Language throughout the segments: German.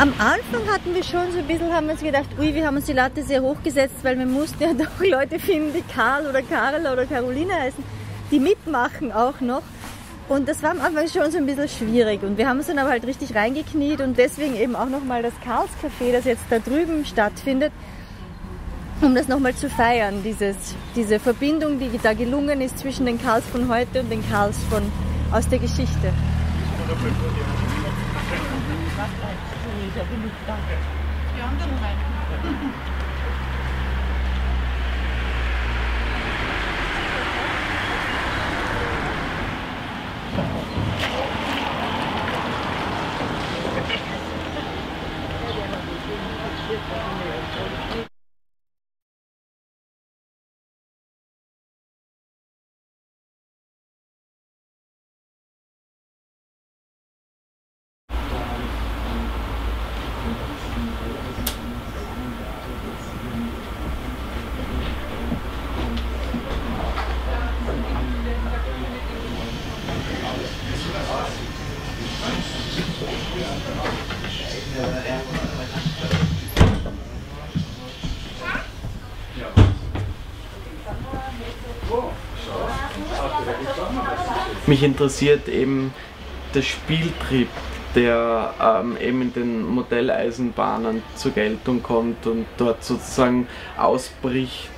Am Anfang hatten wir schon so ein bisschen, haben wir uns gedacht, ui, wir haben uns die Latte sehr hoch gesetzt, weil wir mussten ja doch Leute finden, die Karl oder Karl oder Caroline heißen, die mitmachen auch noch. Und das war am Anfang schon so ein bisschen schwierig. Und wir haben uns dann aber halt richtig reingekniet und deswegen eben auch nochmal das Karls Café, das jetzt da drüben stattfindet, um das nochmal zu feiern, dieses, diese Verbindung, die da gelungen ist zwischen den Karls von heute und den Karls von, aus der Geschichte. 嗯小哥们儿挺大个儿两个 Mich interessiert eben der Spieltrieb, der ähm, eben in den Modelleisenbahnen zur Geltung kommt und dort sozusagen ausbricht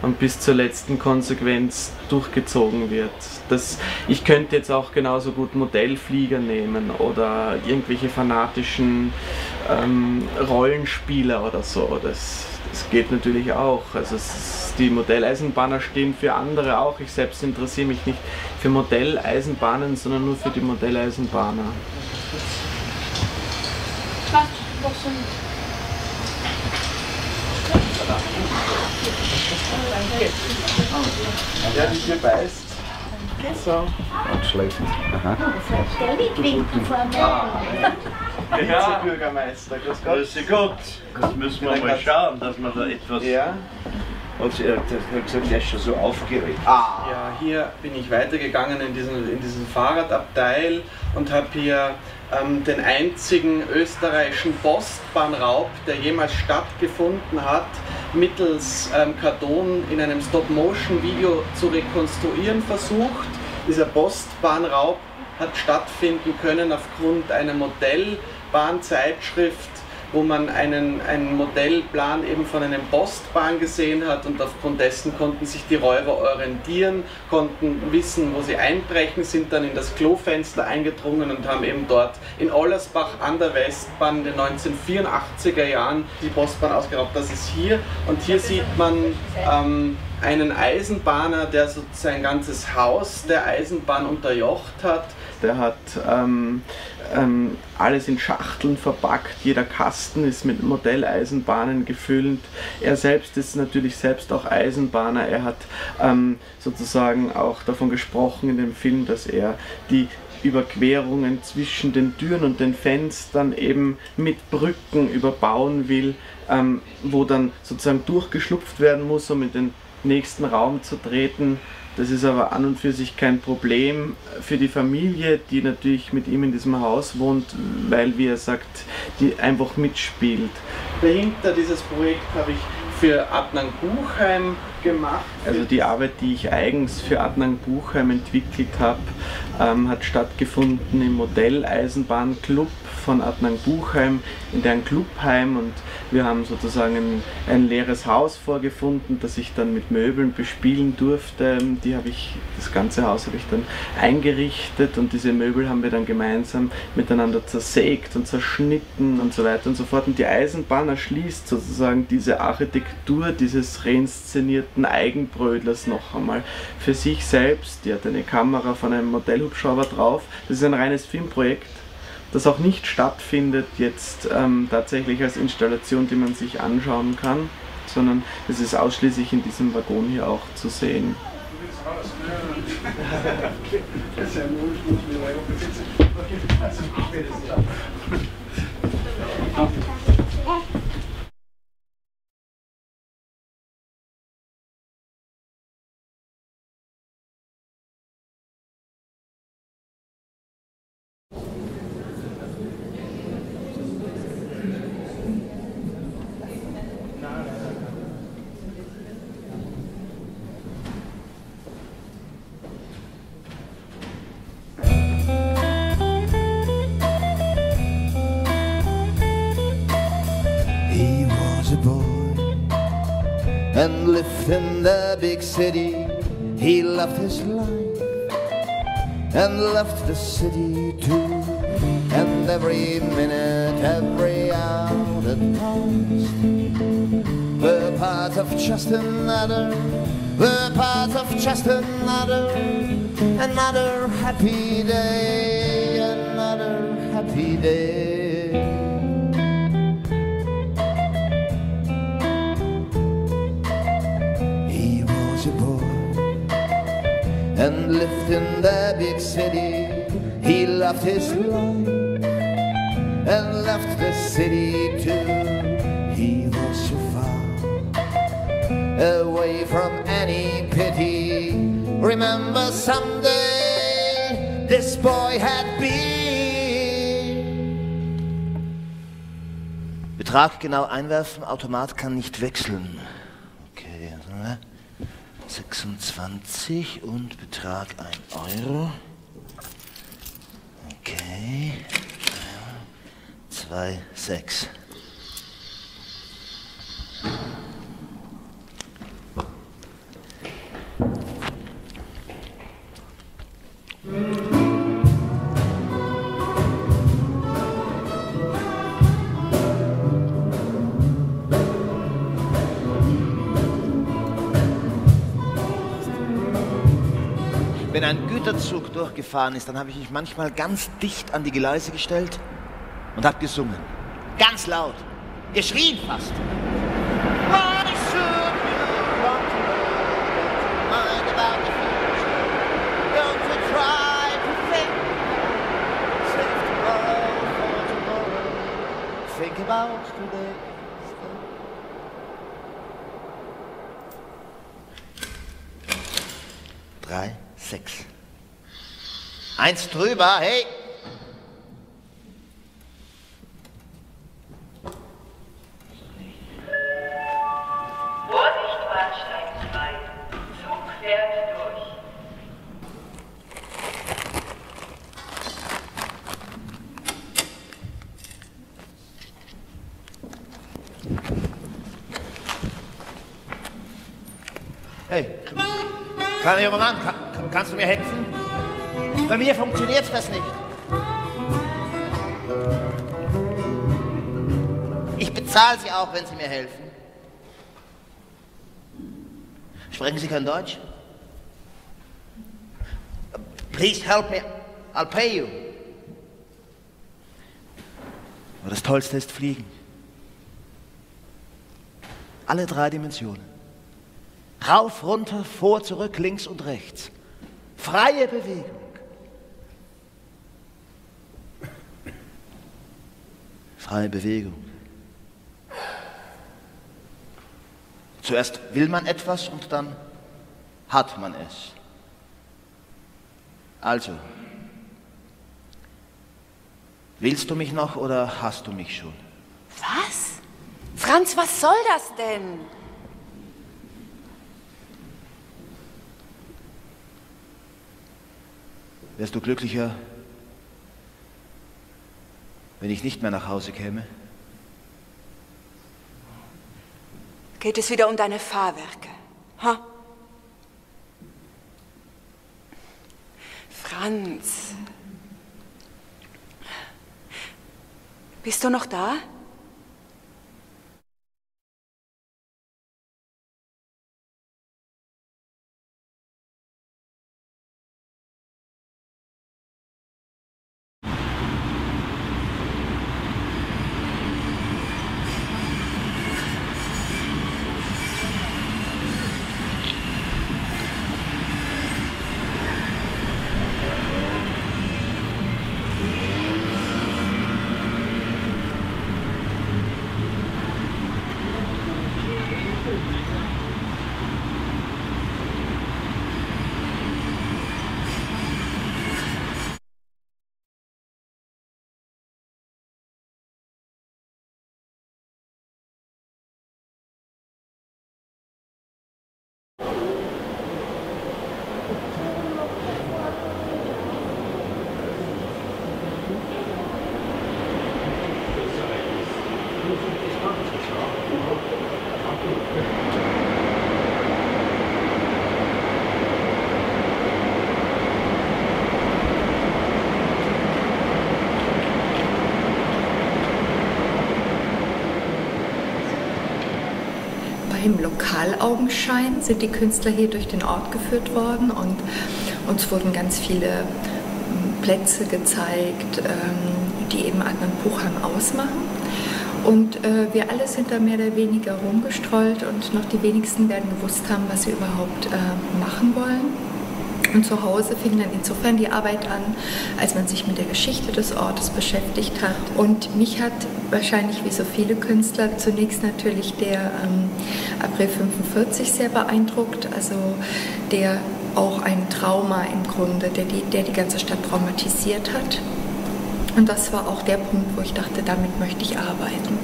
und bis zur letzten Konsequenz durchgezogen wird. Das, ich könnte jetzt auch genauso gut Modellflieger nehmen oder irgendwelche fanatischen ähm, Rollenspieler oder so. Das, das geht natürlich auch. Also es, die Modelleisenbahner stehen für andere auch. Ich selbst interessiere mich nicht für Modelleisenbahnen, sondern nur für die Modelleisenbahner. Ja, die hier beißt. So. Ganz schlecht. Aha. Ja. Bürgermeister, grüß Gott. Grüße Gott. Jetzt müssen wir mal schauen, dass wir da etwas. Ja. Und sie hat gesagt, er ist schon so aufgeregt. Ah. Ja, hier bin ich weitergegangen in diesen, in diesen Fahrradabteil und habe hier ähm, den einzigen österreichischen Postbahnraub, der jemals stattgefunden hat, mittels ähm, Karton in einem Stop-Motion-Video zu rekonstruieren versucht. Dieser Postbahnraub hat stattfinden können aufgrund einer Modellbahnzeitschrift, wo man einen, einen Modellplan eben von einem Postbahn gesehen hat und aufgrund dessen konnten sich die Räuber orientieren, konnten wissen, wo sie einbrechen, sind dann in das Klofenster eingedrungen und haben eben dort in Ollersbach an der Westbahn in den 1984er Jahren die Postbahn ausgeraubt. Das ist hier und hier sieht man ähm, einen Eisenbahner, der so sein ganzes Haus der Eisenbahn unterjocht hat. Der hat ähm, ähm, alles in Schachteln verpackt, jeder Kasten ist mit Modelleisenbahnen gefüllt. Er selbst ist natürlich selbst auch Eisenbahner. Er hat ähm, sozusagen auch davon gesprochen in dem Film, dass er die Überquerungen zwischen den Türen und den Fenstern eben mit Brücken überbauen will, ähm, wo dann sozusagen durchgeschlupft werden muss, um in den nächsten Raum zu treten. Das ist aber an und für sich kein Problem für die Familie, die natürlich mit ihm in diesem Haus wohnt, weil, wie er sagt, die einfach mitspielt. Dahinter dieses Projekt habe ich für Adnan Buchheim gemacht. Also die Arbeit, die ich eigens für Adnan Buchheim entwickelt habe, ähm, hat stattgefunden im Modelleisenbahnclub von Adnan Buchheim in deren Clubheim und wir haben sozusagen ein, ein, leeres Haus vorgefunden, das ich dann mit Möbeln bespielen durfte. Die habe ich, das ganze Haus habe ich dann eingerichtet und diese Möbel haben wir dann gemeinsam miteinander zersägt und zerschnitten und so weiter und so fort. Und die Eisenbahn erschließt sozusagen diese Architektur dieses alten Eigenbrödlers noch einmal für sich selbst. Die hat eine Kamera von einem Modellhubschrauber drauf. Das ist ein reines Filmprojekt, das auch nicht stattfindet jetzt ähm, tatsächlich als Installation, die man sich anschauen kann, sondern es ist ausschließlich in diesem Waggon hier auch zu sehen. Das ist ja lived in the big city. He loved his life and left the city too. And every minute, every hour that passed, the part of just another, the part of just another, another happy day, another happy day. Lived in the big city. He loved his life and left the city too. He was so far away from any pity. Remember someday this boy had been. Betrag genau einwerfen, Automat kann nicht wechseln. Okay? 26 und Betrag 1 Euro. Okay. 2, 6. Wenn ein Güterzug durchgefahren ist, dann habe ich mich manchmal ganz dicht an die Gleise gestellt und habe gesungen. Ganz laut. Geschrien fast. Should you Drei, sechs. Eins drüber, hey! Kleiner junger Mann, kann, kannst du mir helfen? Bei mir funktioniert das nicht. Ich bezahle Sie auch, wenn Sie mir helfen. Sprechen Sie kein Deutsch? Please help me, I'll pay you. Aber das Tollste ist Fliegen. Alle drei Dimensionen. Rauf, runter, vor, zurück, links und rechts. Freie Bewegung. Freie Bewegung. Zuerst will man etwas und dann hat man es. Also, willst du mich noch oder hast du mich schon? Was? Franz, was soll das denn? Wärst du glücklicher, wenn ich nicht mehr nach Hause käme? Geht es wieder um deine Fahrwerke? Ha? Franz. Bist du noch da? Im Lokalaugenschein sind die Künstler hier durch den Ort geführt worden und uns wurden ganz viele ähm, Plätze gezeigt, ähm, die eben einen Buchhang ausmachen. Und äh, wir alle sind da mehr oder weniger rumgestrollt und noch die wenigsten werden gewusst haben, was sie überhaupt äh, machen wollen. Und zu Hause fing dann insofern die Arbeit an, als man sich mit der Geschichte des Ortes beschäftigt hat. Und mich hat wahrscheinlich wie so viele Künstler zunächst natürlich der ähm, April 45 sehr beeindruckt, also der auch ein Trauma im Grunde, der die, der die ganze Stadt traumatisiert hat. Und das war auch der Punkt, wo ich dachte, damit möchte ich arbeiten.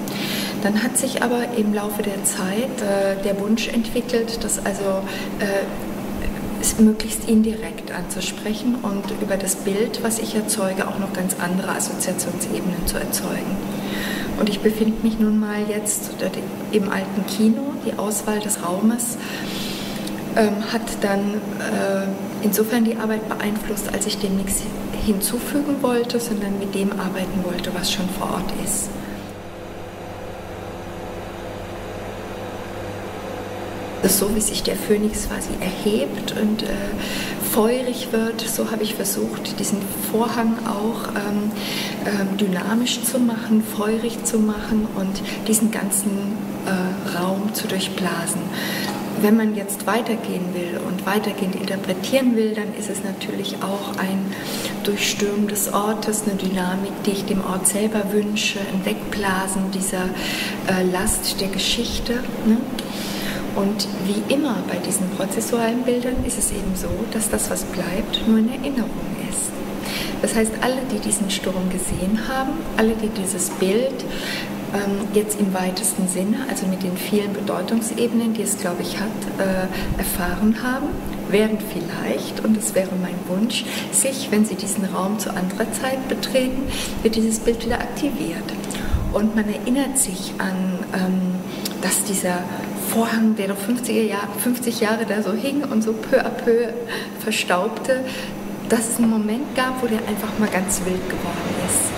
Dann hat sich aber im Laufe der Zeit äh, der Wunsch entwickelt, dass also äh, möglichst indirekt anzusprechen und über das Bild, was ich erzeuge, auch noch ganz andere Assoziationsebenen zu erzeugen. Und ich befinde mich nun mal jetzt im alten Kino. Die Auswahl des Raumes ähm, hat dann äh, insofern die Arbeit beeinflusst, als ich dem nichts hinzufügen wollte, sondern mit dem arbeiten wollte, was schon vor Ort ist. So wie sich der Phönix quasi erhebt und äh, feurig wird, so habe ich versucht, diesen Vorhang auch ähm, ähm, dynamisch zu machen, feurig zu machen und diesen ganzen äh, Raum zu durchblasen. Wenn man jetzt weitergehen will und weitergehend interpretieren will, dann ist es natürlich auch ein Durchstürmen des Ortes, eine Dynamik, die ich dem Ort selber wünsche, ein Wegblasen dieser äh, Last der Geschichte. Ne? Und wie immer bei diesen prozessualen Bildern ist es eben so, dass das, was bleibt, nur eine Erinnerung ist. Das heißt, alle, die diesen Sturm gesehen haben, alle, die dieses Bild ähm, jetzt im weitesten Sinne, also mit den vielen Bedeutungsebenen, die es, glaube ich, hat, äh, erfahren haben, werden vielleicht, und es wäre mein Wunsch, sich, wenn sie diesen Raum zu anderer Zeit betreten, wird dieses Bild wieder aktiviert. Und man erinnert sich an, ähm, dass dieser Vorhang, der noch 50, Jahr, 50 Jahre da so hing und so peu à peu verstaubte, dass es einen Moment gab, wo der einfach mal ganz wild geworden ist.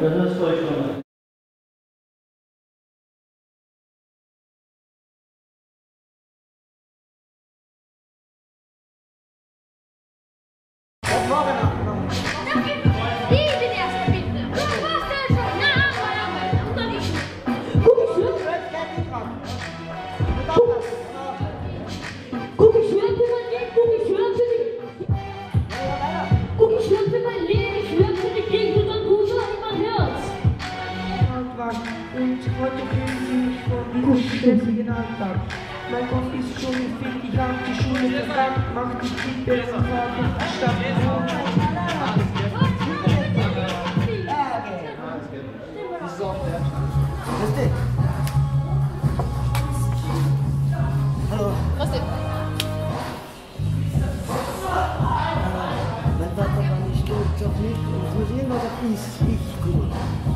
Das ist genannt habe. Mein Kopf ist schon gefickt, ich hab die Schule verkackt, mach die Kippe und fahr durch die Stadt. Hallo. Mein Vater war nicht stolz auf mich und es muss irgendwas auf ich, ich tun.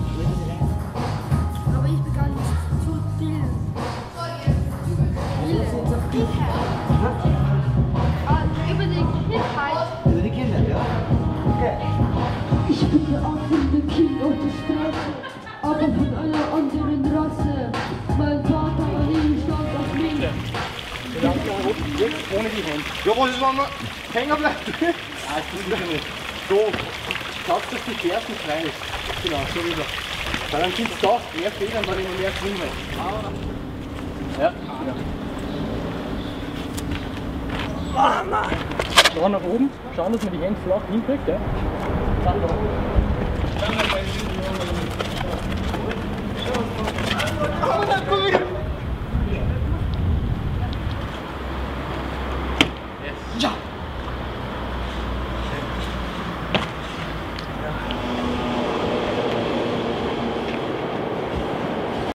Ja, was ist, wenn man hängen bleibt? Ah, das tut mich nicht. So, schaut, dass die Fersen frei ist. Genau, so rüber. Weil dann gibt es doch mehr Federn, weil immer mehr schwimmen. Ja, ja. Ah, nein. Da nach oben, schauen, dass man die Hände flach hinkriegt. Ja. Dann da.